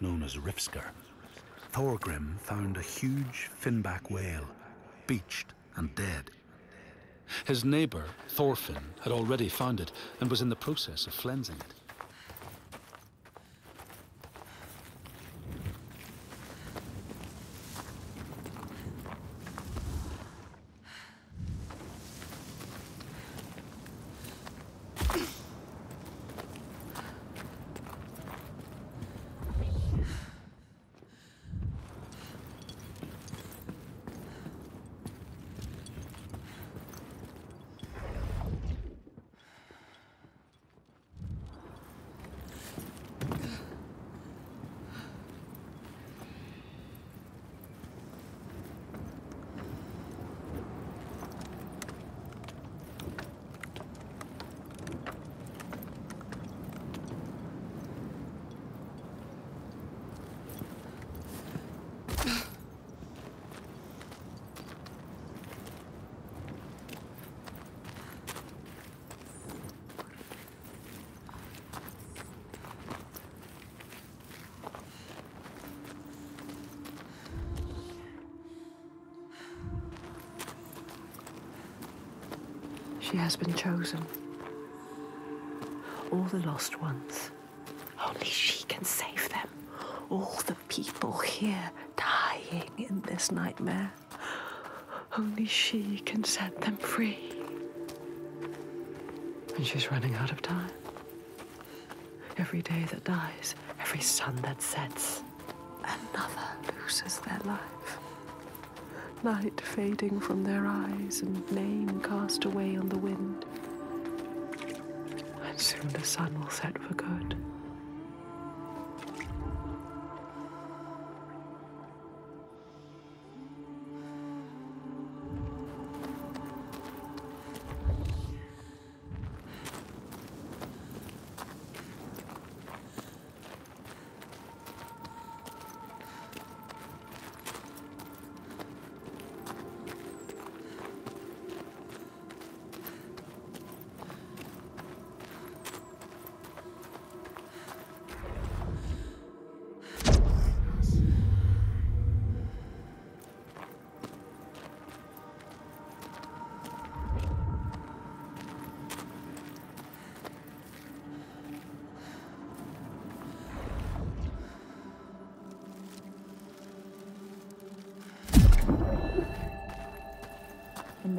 known as Rifsker, Thorgrim found a huge finback whale, beached and dead. His neighbour, Thorfinn, had already found it and was in the process of flensing it. She has been chosen. All the lost ones. Only she can save them. All the people here dying in this nightmare. Only she can set them free. And she's running out of time. Every day that dies, every sun that sets, another loses their life. Light fading from their eyes and name cast away on the wind. And soon the sun will set for good.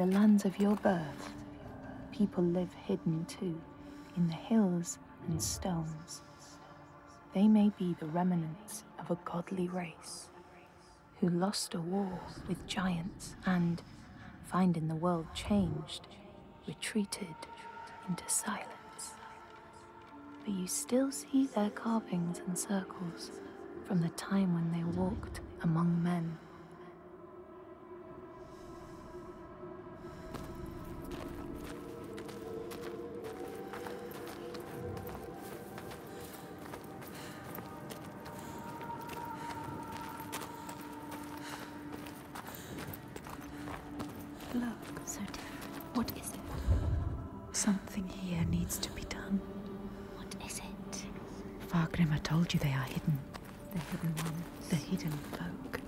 The lands of your birth, people live hidden too, in the hills and stones. They may be the remnants of a godly race who lost a war with giants and, finding the world changed, retreated into silence. But you still see their carvings and circles from the time when they walked among men. Fargrimr told you they are hidden. The hidden ones. The hidden folk.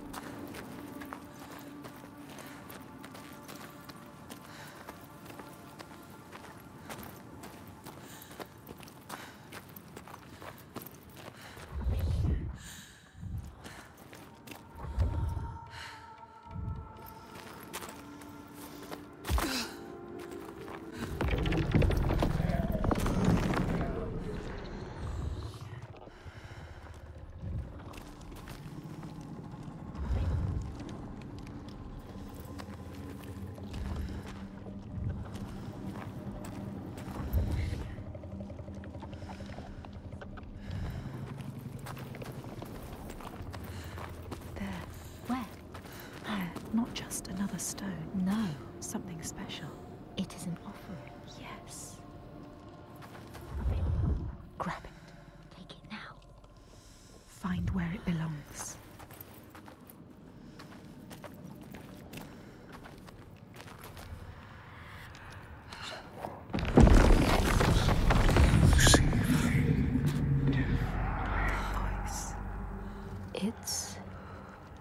It's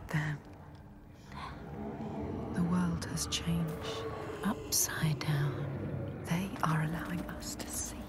them. The world has changed upside down. They are allowing us to see.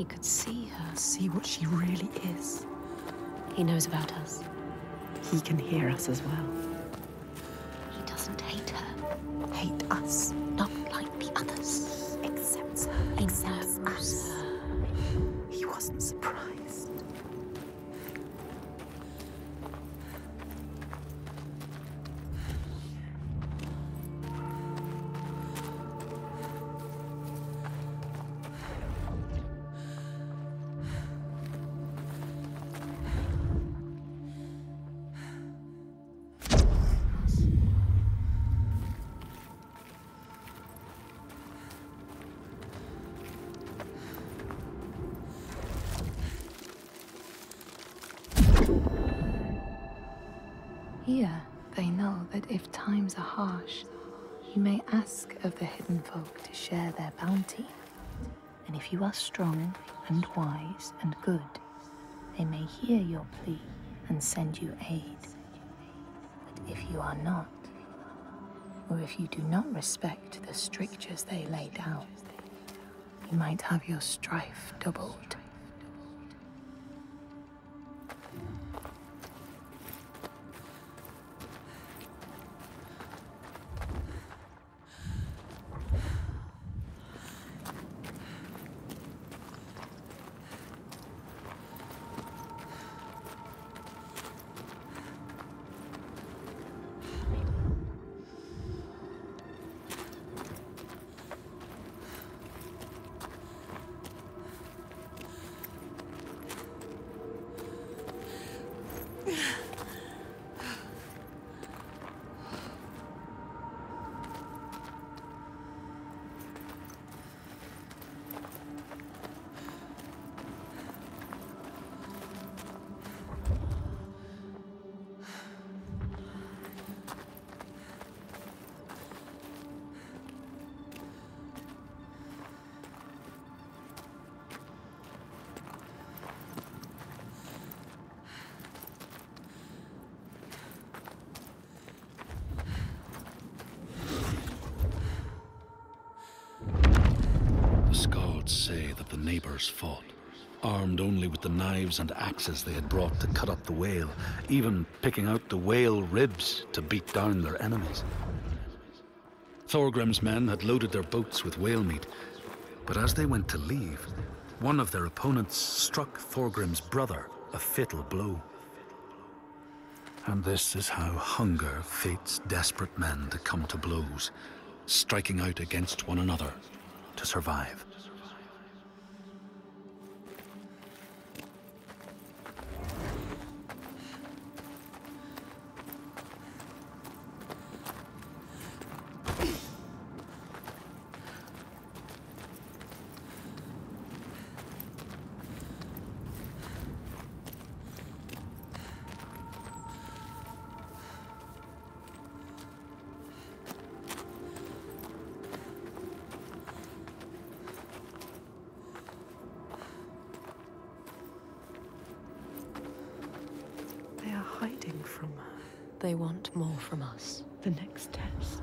He could see her. See what she really is. He knows about us. He can hear us as well. He doesn't hate her. Hate us. Times are harsh, you may ask of the hidden folk to share their bounty. And if you are strong and wise and good, they may hear your plea and send you aid. But if you are not, or if you do not respect the strictures they lay down, you might have your strife doubled. Neighbors fought, armed only with the knives and axes they had brought to cut up the whale, even picking out the whale ribs to beat down their enemies. Thorgrim's men had loaded their boats with whale meat, but as they went to leave, one of their opponents struck Thorgrim's brother a fatal blow. And this is how hunger fates desperate men to come to blows, striking out against one another to survive. hiding from her. They want more from us. The next test.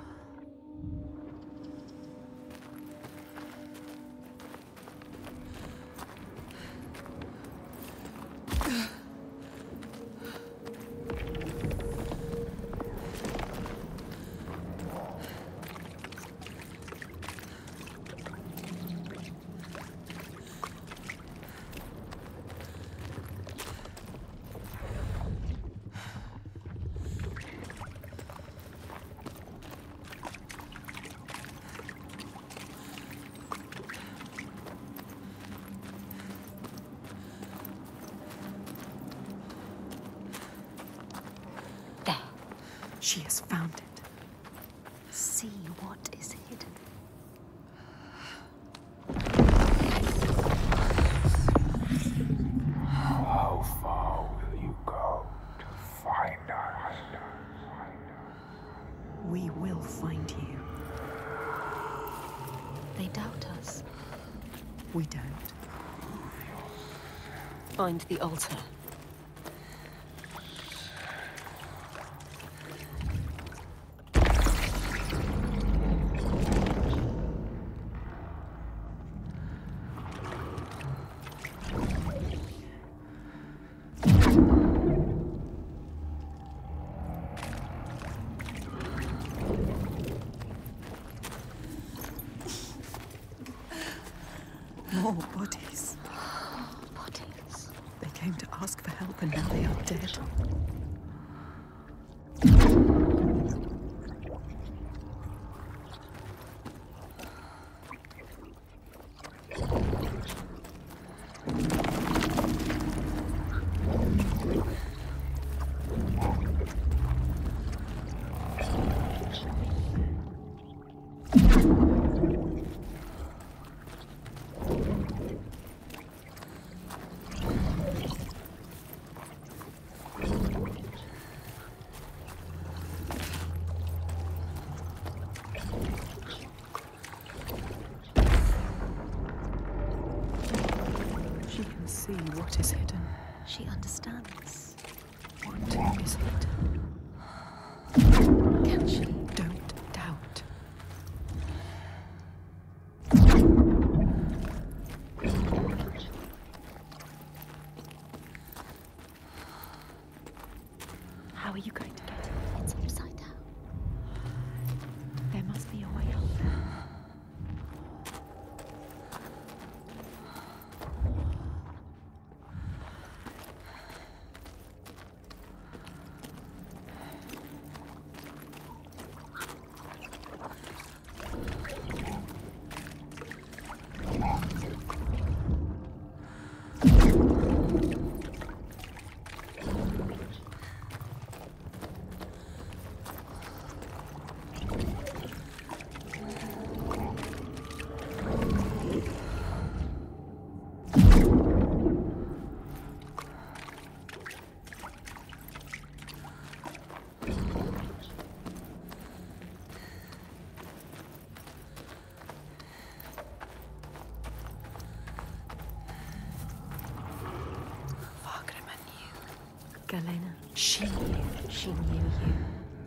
behind the altar.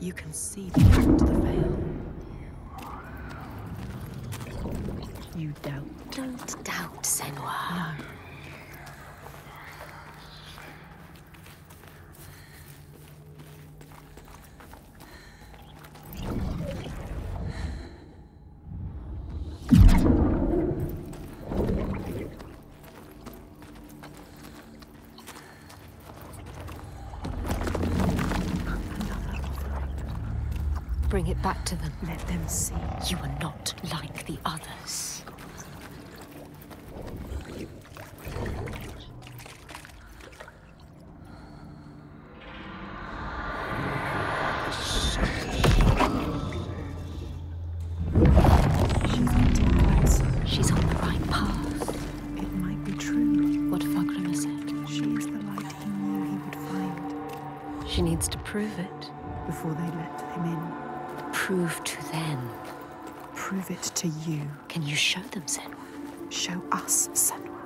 You can see the end to the veil. You doubt. Don't doubt, Senua. No. back to them. Let them see you are not like the others. to you. Can you show them, Senua? Show us, Senua.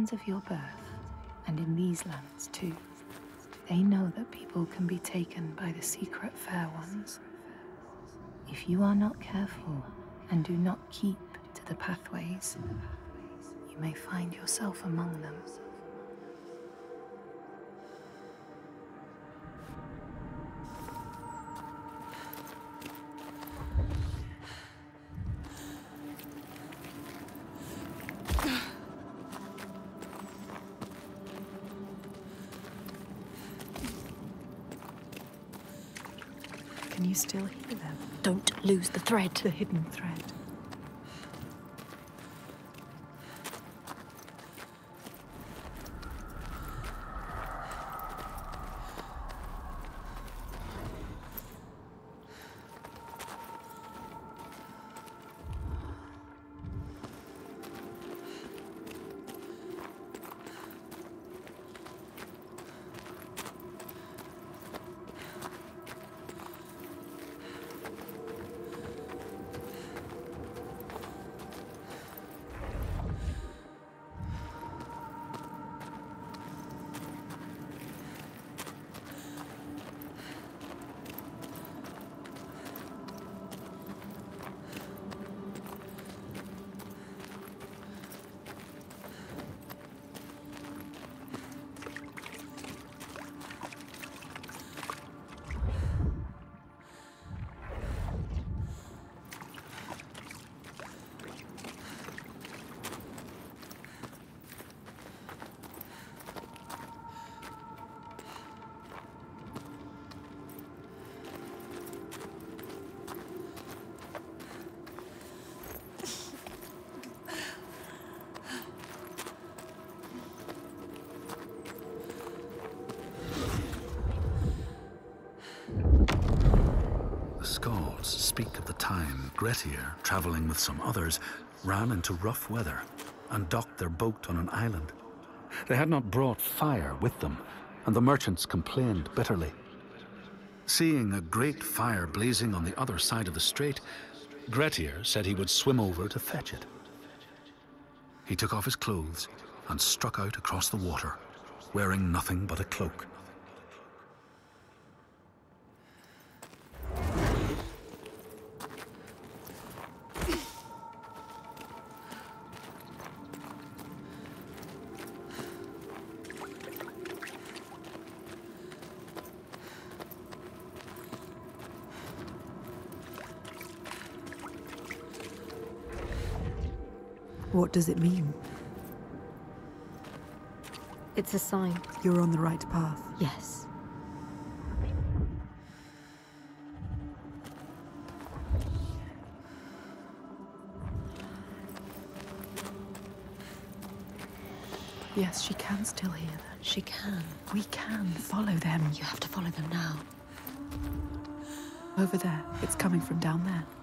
Lands of your birth, and in these lands too, they know that people can be taken by the secret fair ones. If you are not careful and do not keep to the pathways, you may find yourself among them. You still hear them? Don't lose the thread. The hidden thread. Speak of the time Grettir, travelling with some others, ran into rough weather and docked their boat on an island. They had not brought fire with them, and the merchants complained bitterly. Seeing a great fire blazing on the other side of the strait, Grettir said he would swim over to fetch it. He took off his clothes and struck out across the water, wearing nothing but a cloak. What does it mean? It's a sign. You're on the right path. Yes. Yes, she can still hear them. She can. We can follow them. You have to follow them now. Over there. It's coming from down there.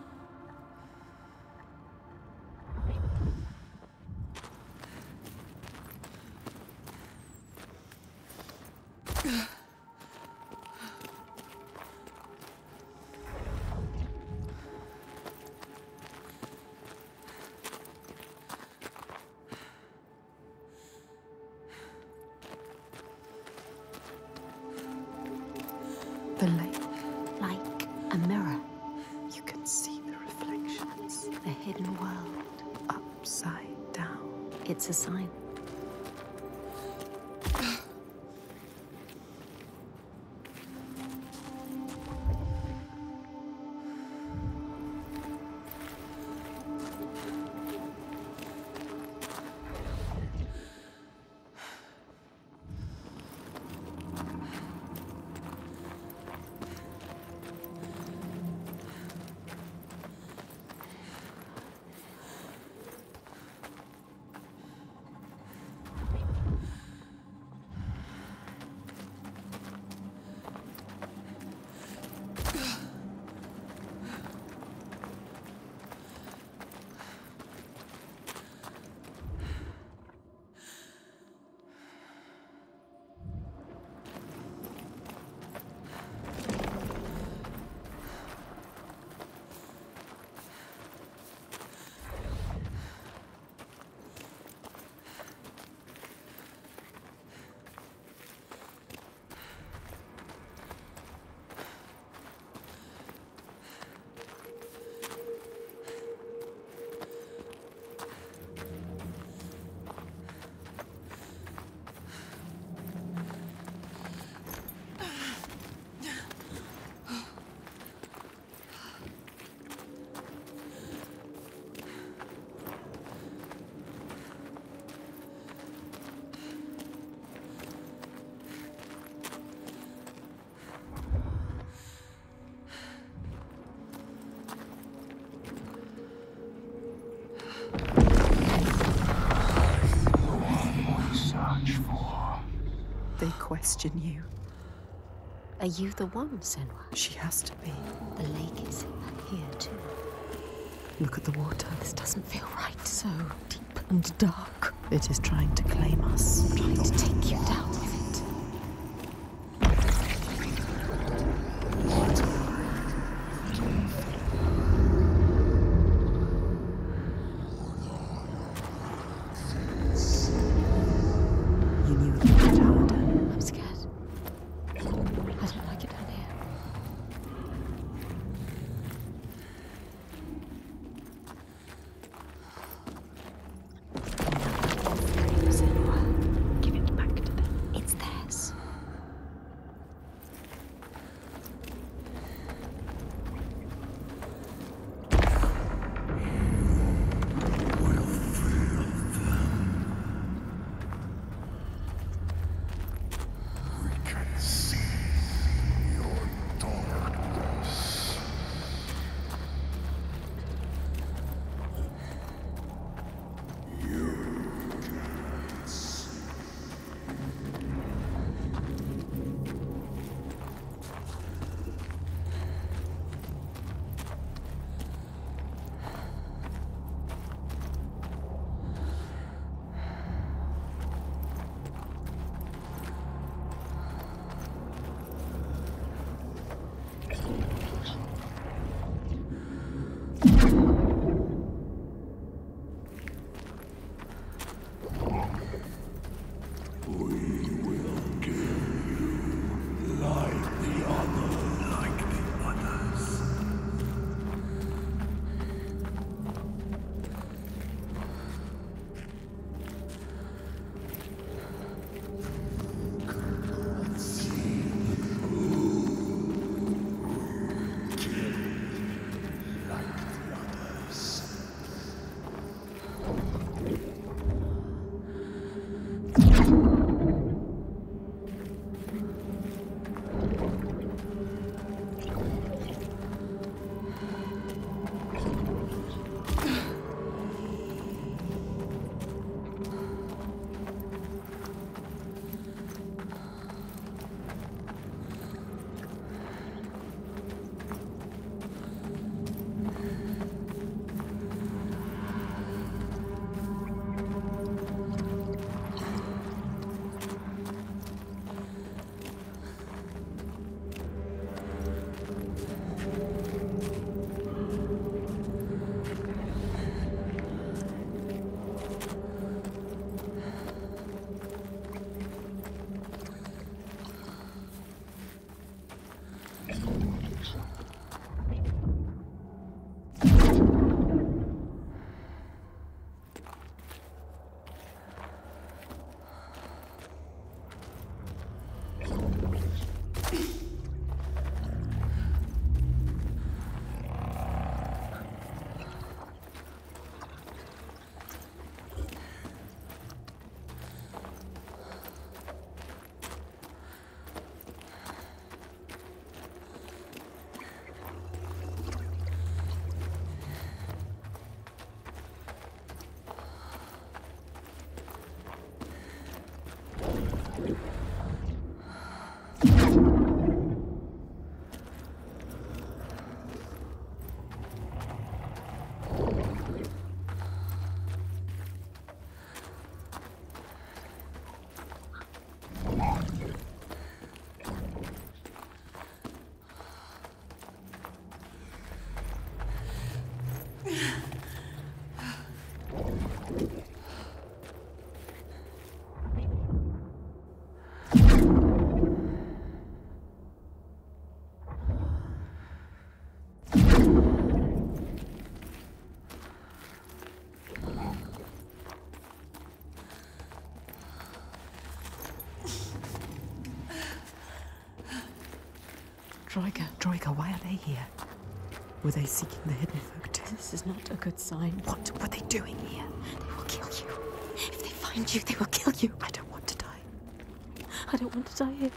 Question you. Are you the one, Senua? She has to be. The lake is here too. Look at the water. This doesn't feel right. So deep and dark. It is trying to claim us. Trying to take you down Here? Were they seeking the hidden folk too? This is not a good sign. What were they doing here? They will kill you. If they find you, they will kill you. I don't want to die. I don't want to die here.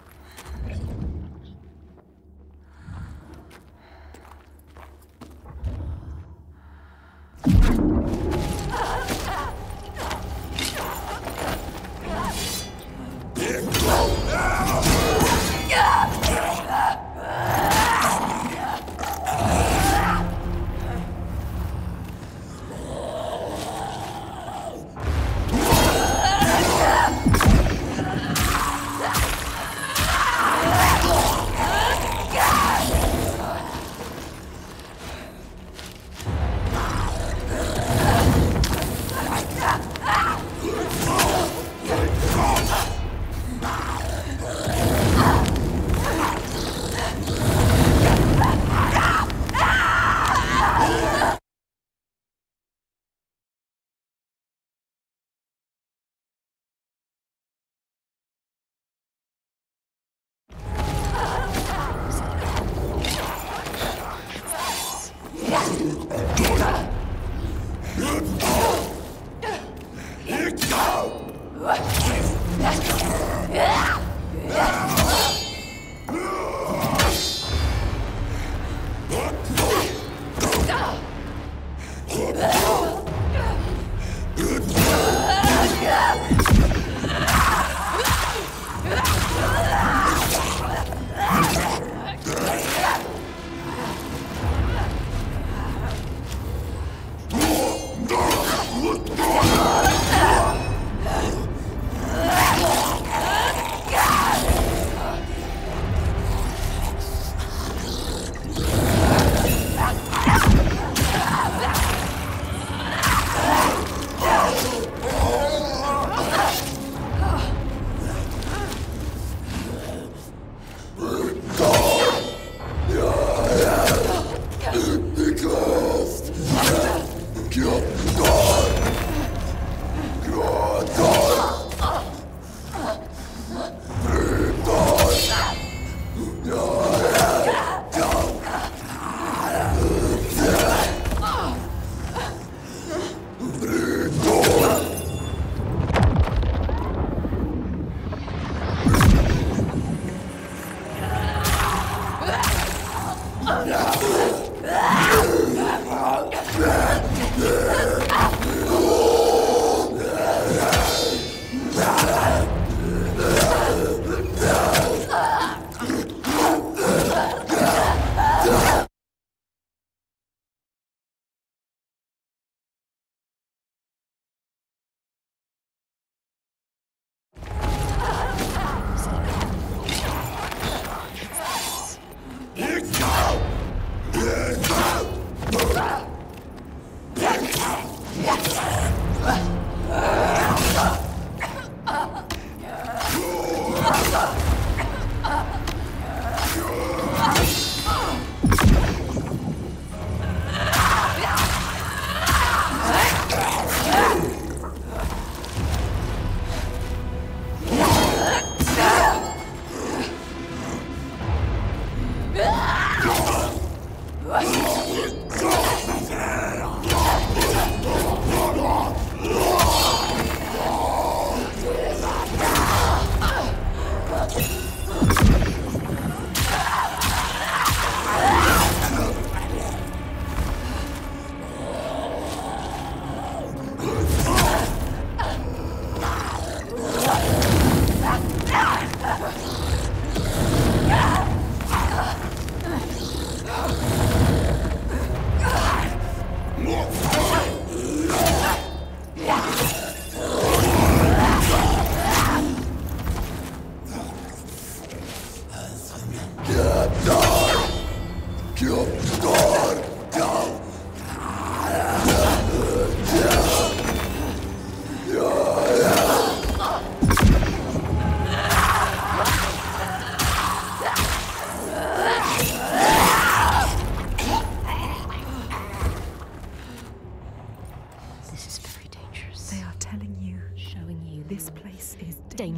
Oh!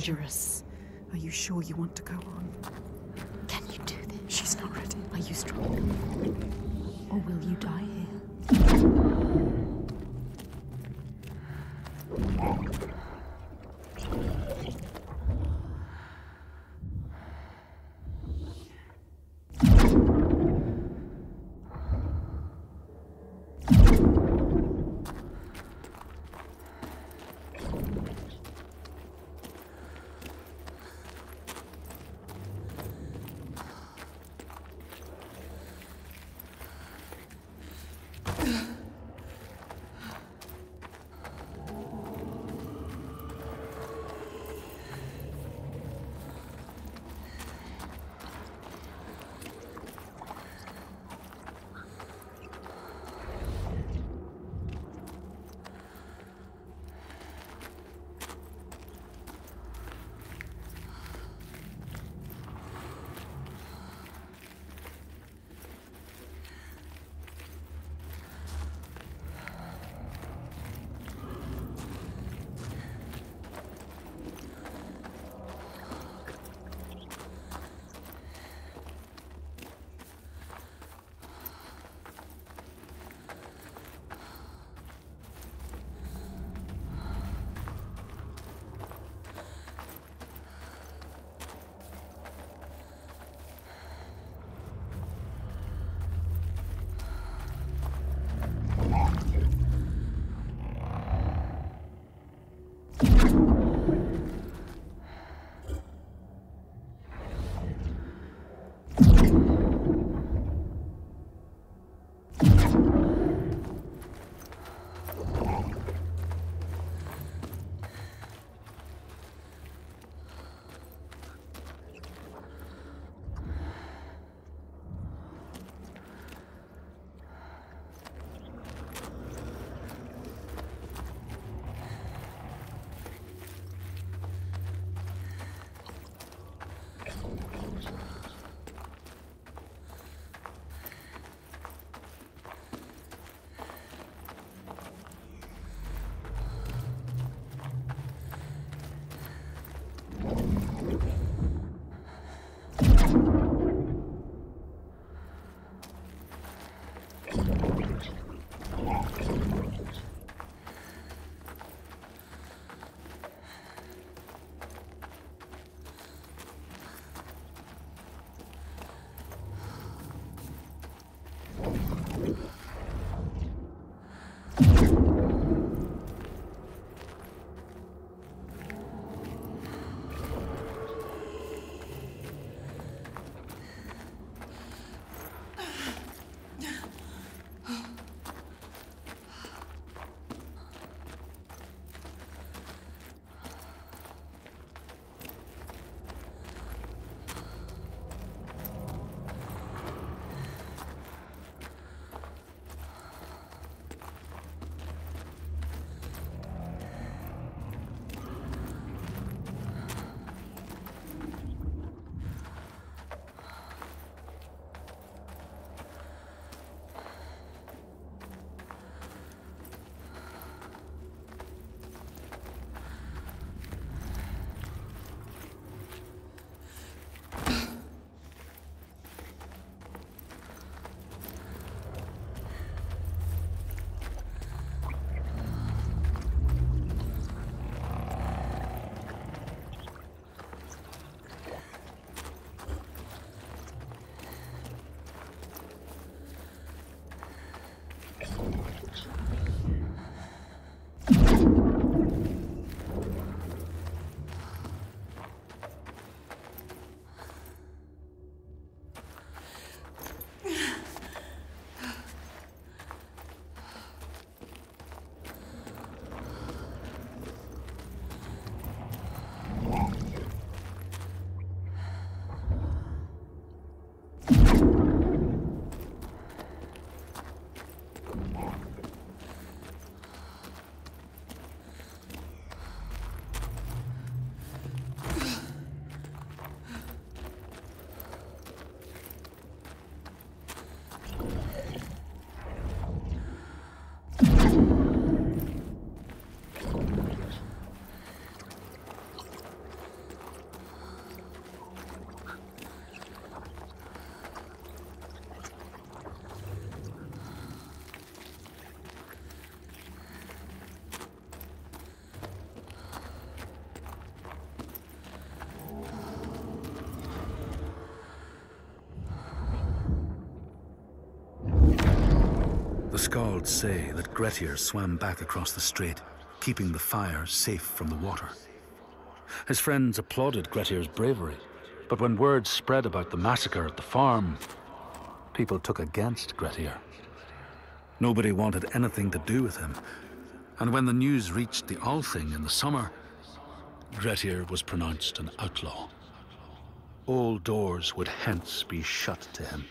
Dangerous. Are you sure you want to go on? Say that Grettir swam back across the strait, keeping the fire safe from the water. His friends applauded Grettir's bravery, but when word spread about the massacre at the farm, people took against Grettir. Nobody wanted anything to do with him, and when the news reached the Althing in the summer, Grettir was pronounced an outlaw. All doors would hence be shut to him.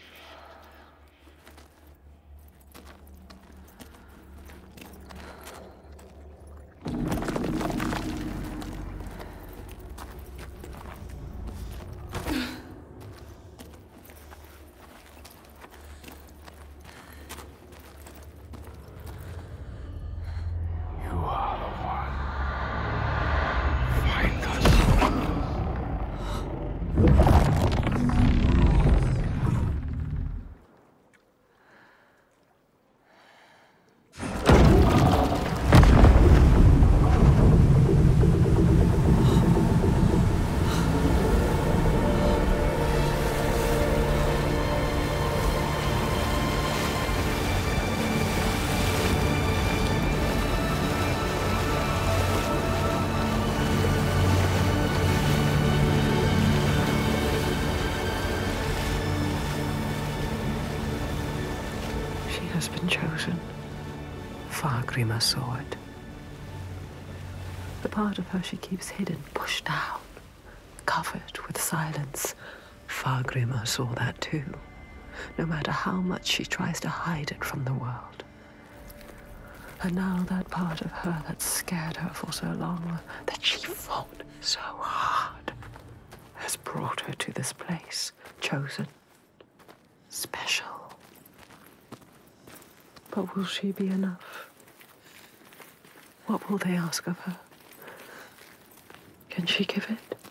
Part of her she keeps hidden, pushed down, covered with silence. Fargrimr saw that too, no matter how much she tries to hide it from the world. And now that part of her that scared her for so long, that she fought so hard, has brought her to this place, chosen, special. But will she be enough? What will they ask of her? Can she give it?